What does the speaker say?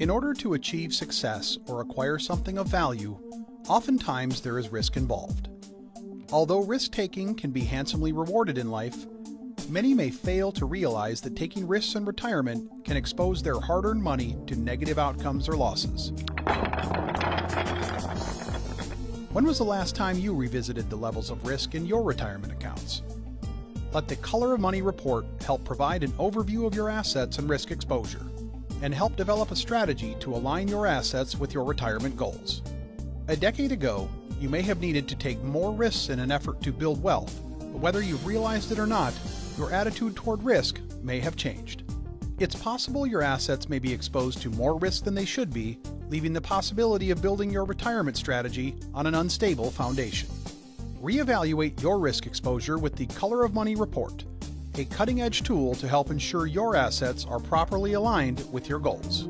In order to achieve success or acquire something of value, oftentimes there is risk involved. Although risk taking can be handsomely rewarded in life, many may fail to realize that taking risks in retirement can expose their hard earned money to negative outcomes or losses. When was the last time you revisited the levels of risk in your retirement accounts? Let the Color of Money report help provide an overview of your assets and risk exposure, and help develop a strategy to align your assets with your retirement goals. A decade ago, you may have needed to take more risks in an effort to build wealth, but whether you've realized it or not, your attitude toward risk may have changed. It's possible your assets may be exposed to more risk than they should be, leaving the possibility of building your retirement strategy on an unstable foundation. Reevaluate your risk exposure with the Color of Money Report, a cutting edge tool to help ensure your assets are properly aligned with your goals.